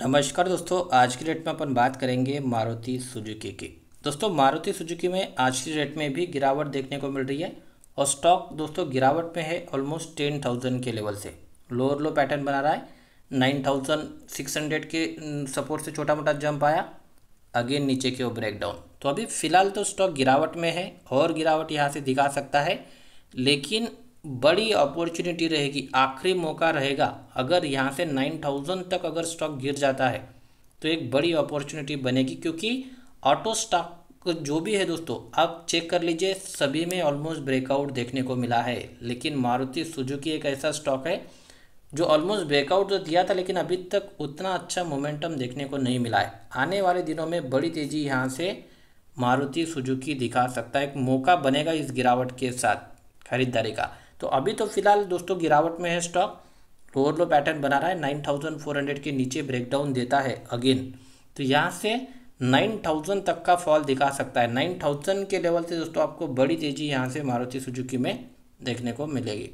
नमस्कार दोस्तों, आज की डेट में अपन बात करेंगे मारुति सुजुकी की। दोस्तों, मारुति सुजुकी में आज की डेट में भी गिरावट देखने को मिल रही है और स्टॉक दोस्तों गिरावट में है ऑलमोस्ट टेन थाउज़ेंड के लेवल से। लोअर लो पैटर्न बना रहा है नाइन थाउज़ेंड सिक्स हंड्रेड के सपोर्ट से छोटा मोटा जंप आया अगेन नीचे की ओर ब्रेक डाउन तो अभी फ़िलहाल तो स्टॉक गिरावट में है, और गिरावट यहाँ से दिखा सकता है, लेकिन बड़ी अपॉर्चुनिटी रहेगी, आखिरी मौका रहेगा। अगर यहाँ से नाइन थाउज़ेंड तक अगर स्टॉक गिर जाता है तो एक बड़ी अपॉर्चुनिटी बनेगी, क्योंकि ऑटो स्टॉक जो भी है दोस्तों, आप चेक कर लीजिए, सभी में ऑलमोस्ट ब्रेकआउट देखने को मिला है। लेकिन मारुति सुजुकी एक ऐसा स्टॉक है, जो ऑलमोस्ट ब्रेकआउट तो दिया था, लेकिन अभी तक उतना अच्छा मोमेंटम देखने को नहीं मिला है। आने वाले दिनों में बड़ी तेज़ी यहाँ से मारुति सुजुकी दिखा सकता है। एक मौका बनेगा इस गिरावट के साथ खरीदारी का। तो अभी तो फ़िलहाल दोस्तों गिरावट में है स्टॉक लोअर लो पैटर्न बना रहा है। नाइन थाउज़ेंड फोर हंड्रेड के नीचे ब्रेकडाउन देता है अगेन तो यहाँ से नाइन थाउज़ेंड तक का फॉल दिखा सकता है। नाइन थाउज़ेंड के लेवल से दोस्तों आपको बड़ी तेज़ी यहाँ से मारुति सुजुकी में देखने को मिलेगी।